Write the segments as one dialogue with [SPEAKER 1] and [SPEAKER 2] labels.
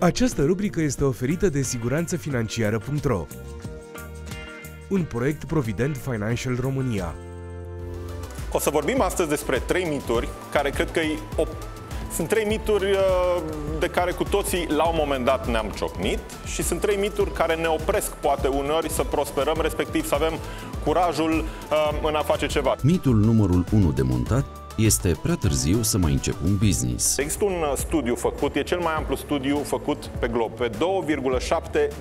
[SPEAKER 1] Această rubrică este oferită de siguranțăfinanciară.ro Un proiect Provident Financial România.
[SPEAKER 2] O să vorbim astăzi despre trei mituri care cred că o... sunt trei mituri uh, de care cu toții la un moment dat ne-am ciocnit și sunt trei mituri care ne opresc poate uneori să prosperăm, respectiv să avem curajul uh, în a face ceva.
[SPEAKER 3] Mitul numărul 1 de montat este prea târziu să mai încep un business.
[SPEAKER 2] Există un uh, studiu făcut, e cel mai amplu studiu făcut pe glob, pe 2,7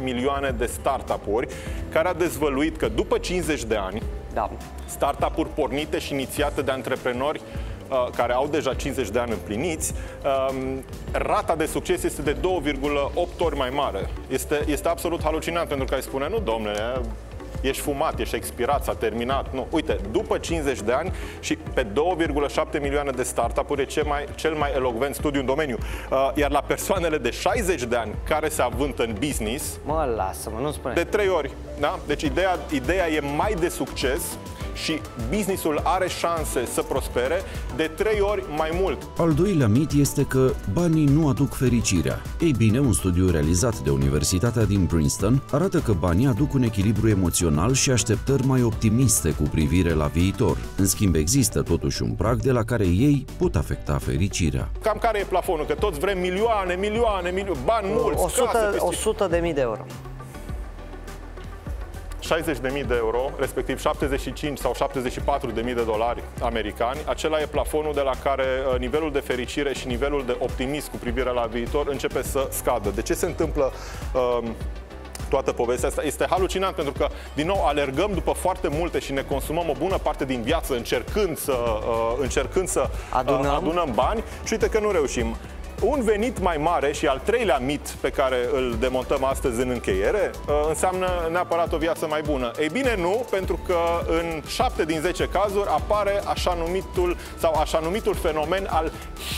[SPEAKER 2] milioane de startup-uri, care a dezvăluit că după 50 de ani, da. startup-uri pornite și inițiate de antreprenori uh, care au deja 50 de ani împliniți, um, rata de succes este de 2,8 ori mai mare. Este, este absolut halucinant pentru că ai spune, nu domnule, ești fumat, ești expirat, s-a terminat. Nu, uite, după 50 de ani și pe 2,7 milioane de startup-uri e cel mai, cel mai elogvent studiu în domeniu. Uh, iar la persoanele de 60 de ani care se avântă în business,
[SPEAKER 4] Mă, lasă-mă, nu spune.
[SPEAKER 2] de trei ori. Da? Deci ideea, ideea e mai de succes și businessul are șanse să prospere de trei ori mai mult.
[SPEAKER 3] Al doilea mit este că banii nu aduc fericirea. Ei bine, un studiu realizat de Universitatea din Princeton arată că banii aduc un echilibru emoțional și așteptări mai optimiste cu privire la viitor. În schimb, există totuși un prag de la care ei pot afecta fericirea.
[SPEAKER 2] Cam care e plafonul? Că toți vrem milioane, milioane, milioane, bani mulți,
[SPEAKER 4] 100,
[SPEAKER 2] case peste
[SPEAKER 4] 100 de mii de euro.
[SPEAKER 2] 60.000 de euro, respectiv 75 sau 74.000 de dolari americani. Acela e plafonul de la care uh, nivelul de fericire și nivelul de optimism cu privire la viitor începe să scadă. De ce se întâmplă um, toată povestea asta. Este halucinant pentru că, din nou, alergăm după foarte multe și ne consumăm o bună parte din viață încercând să, uh, încercând să
[SPEAKER 4] Adunăm.
[SPEAKER 2] uh, adunăm bani și uite că nu reușim. Un venit mai mare și al treilea mit pe care îl demontăm astăzi în încheiere uh, înseamnă neapărat o viață mai bună. Ei bine, nu, pentru că în 7 din 10 cazuri apare așa numitul sau așa numitul fenomen al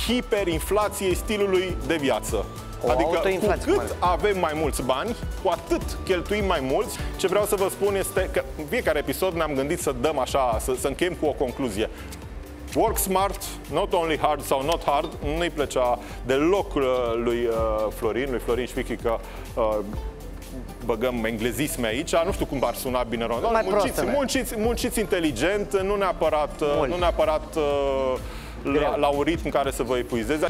[SPEAKER 2] hiperinflației stilului de viață.
[SPEAKER 4] O
[SPEAKER 2] adică cu
[SPEAKER 4] autoinflație,
[SPEAKER 2] cât
[SPEAKER 4] mă.
[SPEAKER 2] avem mai mulți bani, cu atât cheltuim mai mulți. Ce vreau să vă spun este că în fiecare episod ne-am gândit să dăm așa, să, să încheiem cu o concluzie. Work smart, not only hard sau not hard, nu-i plăcea deloc uh, lui uh, Florin, lui Florin Șfichi că uh, băgăm englezisme aici, nu știu cum ar suna bine român.
[SPEAKER 4] Mai
[SPEAKER 2] Munciți,
[SPEAKER 4] prostele.
[SPEAKER 2] munciți, munciți inteligent, nu neapărat, uh,
[SPEAKER 4] Mult.
[SPEAKER 2] nu neapărat uh, la,
[SPEAKER 4] Greu.
[SPEAKER 2] la un ritm care să vă epuizeze.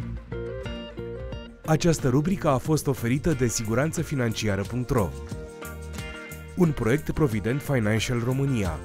[SPEAKER 1] Această rubrică a fost oferită de siguranțăfinanciară.ro Un proiect Provident Financial România.